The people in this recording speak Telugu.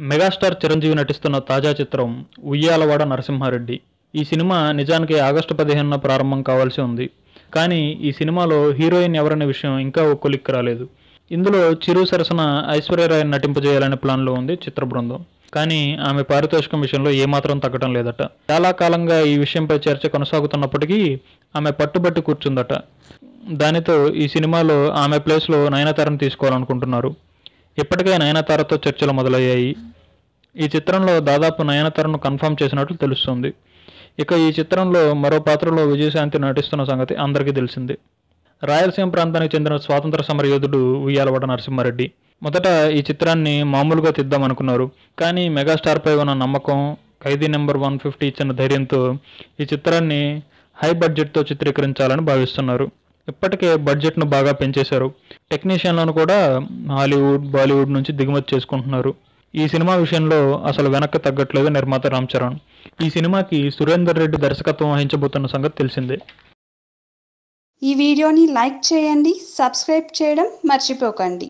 మెగాస్టార్ చిరంజీవి నటిస్తున్న తాజా చిత్రం ఉయ్యాలవాడ నరసింహారెడ్డి. ఈ సినిమా నిజానికి ఆగస్టు పదిహేనున ప్రారంభం కావాల్సి ఉంది. కానీ ఈ సినిమాలో హీరోయిన్ ఎవరనే విషయం ఇంకా ఒక్కొలిక్కి రాలేదు. ఇందులో చిరు సరసన ఐశ్వర్యరాయ్ నటింపజేయాలనే ప్లాన్లో ఉంది చిత్ర బృందం. కానీ ఆమె పారితోషికం విషయంలో ఏమాత్రం తగ్గటం లేదట. చాలా కాలంగా ఈ విషయంపై చర్చ కొనసాగుతున్నప్పటికీ ఆమె పట్టుబట్టి కూర్చుందట. దానితో ఈ సినిమాలో ఆమె ప్లేస్లో నయనతారను తీసుకోవాలనుకుంటున్నారు. ఇప్పటికే నయనతారతో చర్చలు మొదలయ్యాయి. ఈ చిత్రంలో దాదాపు నయనతారను కన్ఫర్మ్ చేసినట్లు తెలుస్తుంది. ఇక ఈ చిత్రంలో మరో పాత్రలో విజయశాంతి నటిస్తున్న సంగతి అందరికీ తెలిసిందే. రాయలసీమ ప్రాంతానికి చెందిన స్వాతంత్ర సమర యోధుడు ఉయ్యాలవాడ నరసింహారెడ్డి. మొదట ఈ చిత్రాన్ని మామూలుగా తిద్దామనుకున్నారు. కానీ మెగాస్టార్పై ఉన్న నమ్మకం ఖైదీ నెంబర్ వన్ ఫిఫ్టీ ఇచ్చిన ధైర్యంతో ఈ చిత్రాన్ని హై బడ్జెట్తో చిత్రీకరించాలని భావిస్తున్నారు. ఇప్పటికే బడ్జెట్ను బాగా పెంచేశారు. టెక్నీషియన్లను కూడా హాలీవుడ్ బాలీవుడ్ నుంచి దిగుమతి చేసుకుంటున్నారు. ఈ సినిమా విషయంలో అసలు వెనక్కి తగ్గట్లేదు నిర్మాత రామ్ చరణ్. ఈ సినిమాకి సురేందర్ రెడ్డి దర్శకత్వం వహించబోతున్న సంగతి తెలిసిందే. ఈ వీడియోని లైక్ చేయండి సబ్స్క్రైబ్ చేయడం మర్చిపోకండి.